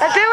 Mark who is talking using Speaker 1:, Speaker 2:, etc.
Speaker 1: Let's